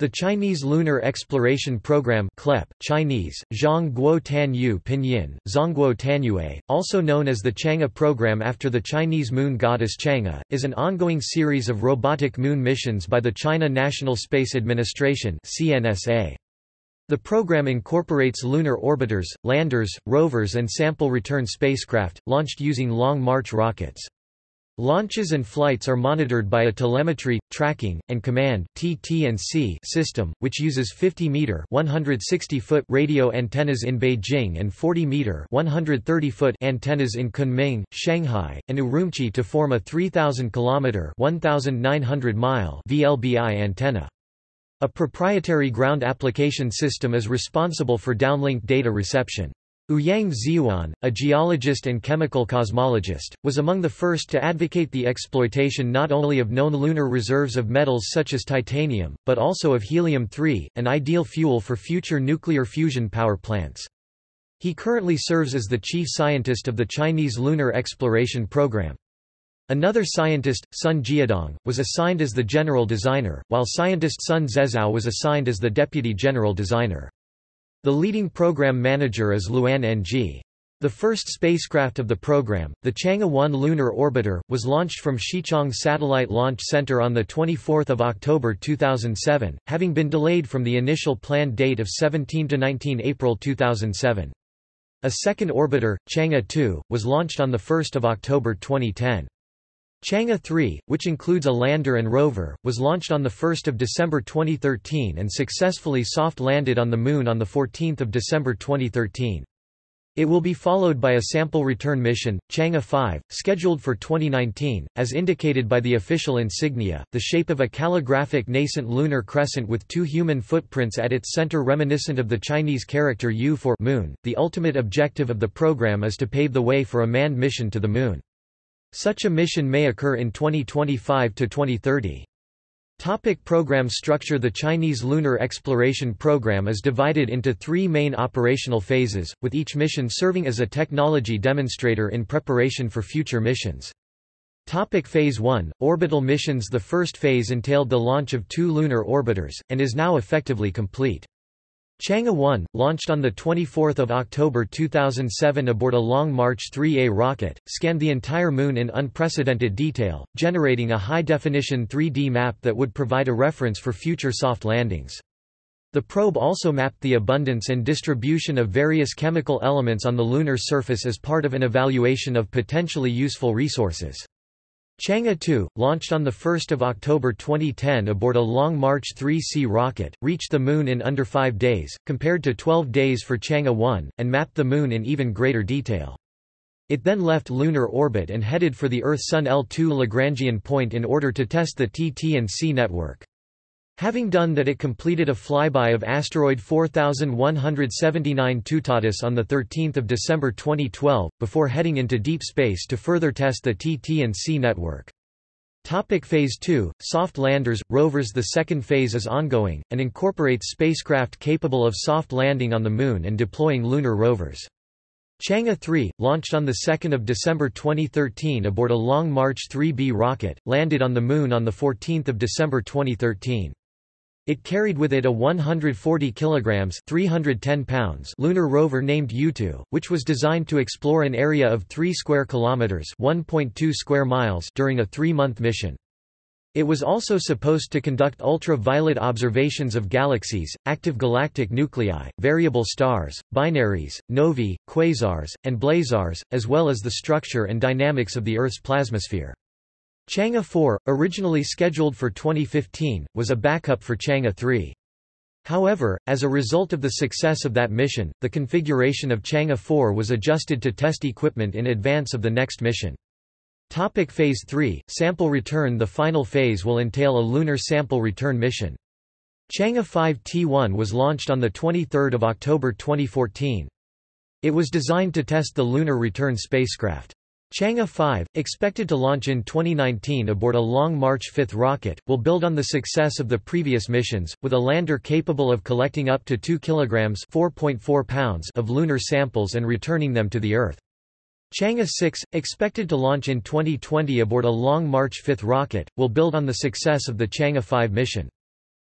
The Chinese Lunar Exploration Program CLEP, Chinese, Zhongguo Tanyu Pinyin, Zhongguo Tanyue, also known as the Chang'e program after the Chinese moon goddess Chang'e, is an ongoing series of robotic moon missions by the China National Space Administration CNSA. The program incorporates lunar orbiters, landers, rovers and sample return spacecraft, launched using Long March rockets. Launches and flights are monitored by a telemetry, tracking, and command (TT&C) system, which uses 50-meter (160-foot) radio antennas in Beijing and 40-meter (130-foot) antennas in Kunming, Shanghai, and Urumqi to form a 3,000-kilometer (1,900-mile) VLBI antenna. A proprietary ground application system is responsible for downlink data reception. Ouyang Ziyuan, a geologist and chemical cosmologist, was among the first to advocate the exploitation not only of known lunar reserves of metals such as titanium, but also of helium-3, an ideal fuel for future nuclear fusion power plants. He currently serves as the chief scientist of the Chinese Lunar Exploration Program. Another scientist, Sun Jiadong, was assigned as the general designer, while scientist Sun Zezhou was assigned as the deputy general designer. The leading program manager is Luan Enjie. The first spacecraft of the program, the Chang'e 1 lunar orbiter, was launched from Xichang Satellite Launch Center on 24 October 2007, having been delayed from the initial planned date of 17–19 April 2007. A second orbiter, Chang'e 2, was launched on 1 October 2010. Chang'e 3, which includes a lander and rover, was launched on 1 December 2013 and successfully soft-landed on the Moon on 14 December 2013. It will be followed by a sample return mission, Chang'e 5, scheduled for 2019, as indicated by the official insignia, the shape of a calligraphic nascent lunar crescent with two human footprints at its center reminiscent of the Chinese character Yu for moon. The ultimate objective of the program is to pave the way for a manned mission to the Moon. Such a mission may occur in 2025 to 2030. Topic program structure The Chinese Lunar Exploration Program is divided into three main operational phases, with each mission serving as a technology demonstrator in preparation for future missions. Topic phase 1 – Orbital missions The first phase entailed the launch of two lunar orbiters, and is now effectively complete. Chang'e 1, launched on 24 October 2007 aboard a Long March 3A rocket, scanned the entire Moon in unprecedented detail, generating a high-definition 3D map that would provide a reference for future soft landings. The probe also mapped the abundance and distribution of various chemical elements on the lunar surface as part of an evaluation of potentially useful resources. Chang'e 2, launched on 1 October 2010 aboard a Long March 3C rocket, reached the Moon in under five days, compared to 12 days for Chang'e 1, and mapped the Moon in even greater detail. It then left lunar orbit and headed for the Earth-Sun L2 Lagrangian point in order to test the TT&C network. Having done that it completed a flyby of asteroid 4179 Toutatis on 13 December 2012, before heading into deep space to further test the TT&C network. Topic phase 2 Soft landers rovers The second phase is ongoing and incorporates spacecraft capable of soft landing on the moon and deploying lunar rovers. Chang'e 3, launched on 2 December 2013 aboard a Long March 3B rocket, landed on the Moon on 14 December 2013. It carried with it a 140 kilograms (310 pounds) lunar rover named Yutu, which was designed to explore an area of 3 square kilometers (1.2 square miles) during a 3-month mission. It was also supposed to conduct ultraviolet observations of galaxies, active galactic nuclei, variable stars, binaries, novae, quasars, and blazars, as well as the structure and dynamics of the Earth's plasmasphere. Chang'e 4, originally scheduled for 2015, was a backup for Chang'e 3. However, as a result of the success of that mission, the configuration of Chang'e 4 was adjusted to test equipment in advance of the next mission. Topic phase 3, sample return The final phase will entail a lunar sample return mission. Chang'e 5 T1 was launched on 23 October 2014. It was designed to test the lunar return spacecraft. Chang'e 5, expected to launch in 2019 aboard a Long March 5 rocket, will build on the success of the previous missions, with a lander capable of collecting up to 2 kilograms (4.4 pounds) of lunar samples and returning them to the Earth. Chang'e 6, expected to launch in 2020 aboard a Long March 5 rocket, will build on the success of the Chang'e 5 mission.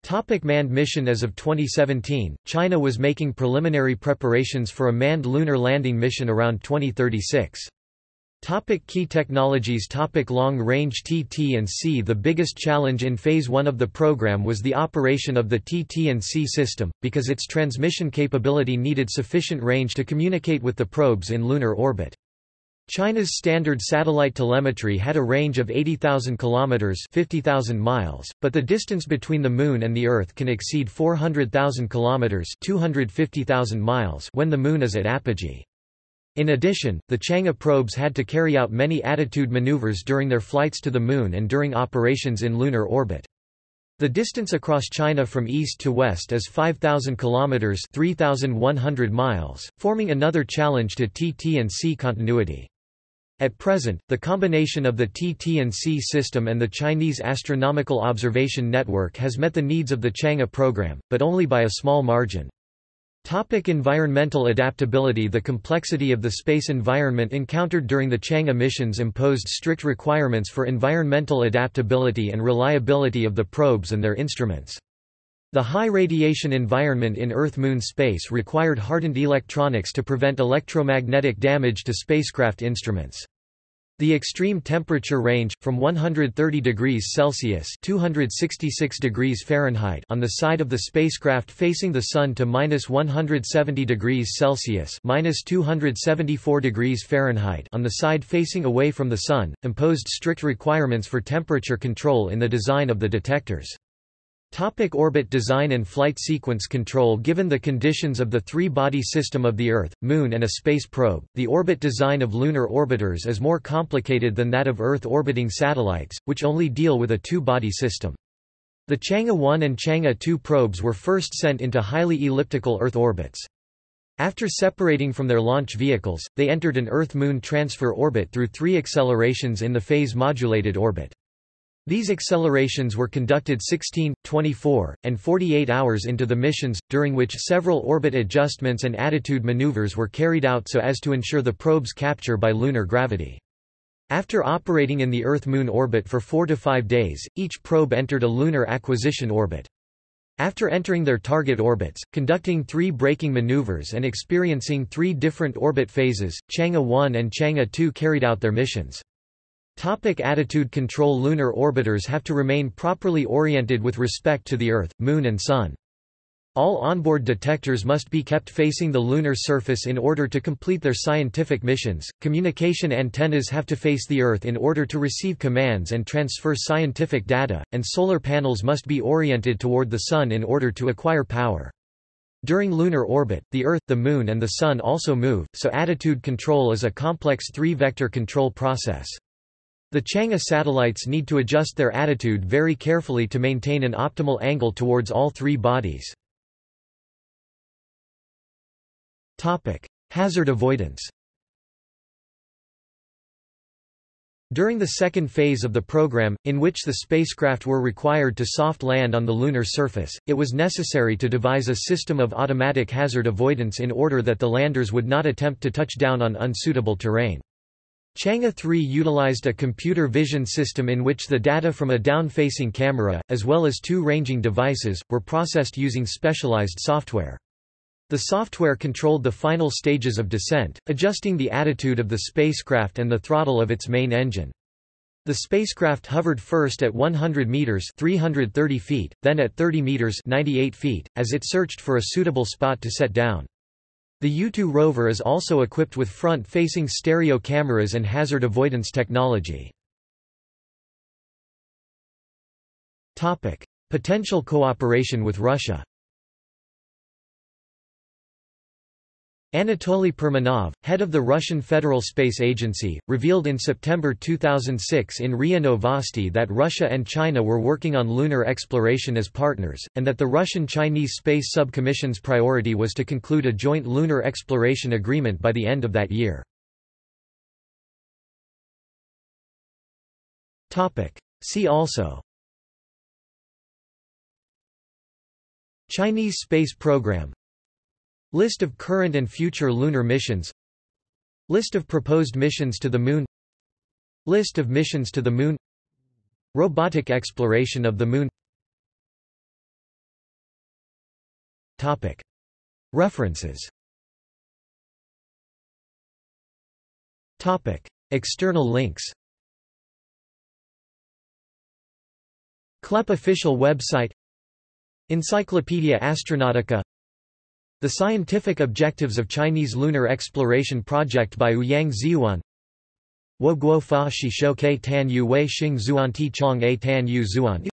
Topic manned mission As of 2017, China was making preliminary preparations for a manned lunar landing mission around 2036. Topic key technologies Topic Long-range TT&C The biggest challenge in Phase 1 of the program was the operation of the TT&C system, because its transmission capability needed sufficient range to communicate with the probes in lunar orbit. China's standard satellite telemetry had a range of 80,000 kilometers, 50,000 miles, but the distance between the moon and the earth can exceed 400,000 kilometers, 250,000 miles when the moon is at apogee. In addition, the Chang'e probes had to carry out many attitude maneuvers during their flights to the moon and during operations in lunar orbit. The distance across China from east to west is 5,000 kilometers, 3,100 miles, forming another challenge to TT and C continuity. At present, the combination of the TT&C system and the Chinese Astronomical Observation Network has met the needs of the Chang'e program, but only by a small margin. Topic environmental adaptability The complexity of the space environment encountered during the Chang'e missions imposed strict requirements for environmental adaptability and reliability of the probes and their instruments. The high radiation environment in Earth-Moon space required hardened electronics to prevent electromagnetic damage to spacecraft instruments. The extreme temperature range, from 130 degrees Celsius 266 degrees Fahrenheit on the side of the spacecraft facing the Sun to minus 170 degrees Celsius minus 274 degrees Fahrenheit on the side facing away from the Sun, imposed strict requirements for temperature control in the design of the detectors. Topic orbit design and flight sequence control Given the conditions of the three-body system of the Earth, Moon and a space probe, the orbit design of lunar orbiters is more complicated than that of Earth-orbiting satellites, which only deal with a two-body system. The Chang'e 1 and Chang'e 2 probes were first sent into highly elliptical Earth orbits. After separating from their launch vehicles, they entered an Earth-Moon transfer orbit through three accelerations in the phase-modulated orbit. These accelerations were conducted 16, 24, and 48 hours into the missions, during which several orbit adjustments and attitude maneuvers were carried out so as to ensure the probe's capture by lunar gravity. After operating in the Earth-Moon orbit for four to five days, each probe entered a lunar acquisition orbit. After entering their target orbits, conducting three braking maneuvers and experiencing three different orbit phases, Chang'e 1 and Chang'e 2 carried out their missions. Topic attitude control Lunar orbiters have to remain properly oriented with respect to the Earth, Moon and Sun. All onboard detectors must be kept facing the lunar surface in order to complete their scientific missions. Communication antennas have to face the Earth in order to receive commands and transfer scientific data, and solar panels must be oriented toward the Sun in order to acquire power. During lunar orbit, the Earth, the Moon and the Sun also move, so attitude control is a complex three-vector control process. The Chang'e satellites need to adjust their attitude very carefully to maintain an optimal angle towards all three bodies. Hazard avoidance During the second phase of the program, in which the spacecraft were required to soft land on the lunar surface, it was necessary to devise a system of automatic hazard avoidance in order that the landers would not attempt to touch down on unsuitable terrain. Chang'e 3 utilized a computer vision system in which the data from a down-facing camera, as well as two ranging devices, were processed using specialized software. The software controlled the final stages of descent, adjusting the attitude of the spacecraft and the throttle of its main engine. The spacecraft hovered first at 100 meters (330 feet), then at 30 meters (98 feet) as it searched for a suitable spot to set down. The Yutu rover is also equipped with front-facing stereo cameras and hazard avoidance technology. Potential cooperation with Russia Anatoly Perminov, head of the Russian Federal Space Agency, revealed in September 2006 in RIA Novosti that Russia and China were working on lunar exploration as partners, and that the Russian-Chinese Space Subcommission's priority was to conclude a joint lunar exploration agreement by the end of that year. See also Chinese space program List of current and future lunar missions. List of proposed missions to the Moon. List of missions to the Moon. Robotic exploration of the Moon. Topic. References. Topic. External links. CLEP official website. Encyclopaedia Astronautica The Scientific Objectives of Chinese Lunar Exploration Project by Ouyang Ziyuan Wo guo fa shi shou ke tan yu wei xing zuan ti chong a tan yu zuan